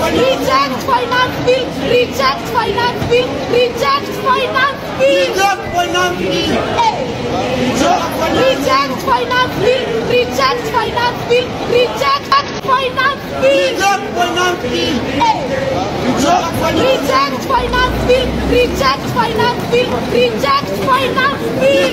Reject finance bill. Reject finance bill. Reject finance bill. Reject finance bill. Reject finance bill. Reject finance bill. Reject finance bill. Reject. Reject Reject Reject finance bill. Reject finance bill. Reject finance bill. Reject finance bill.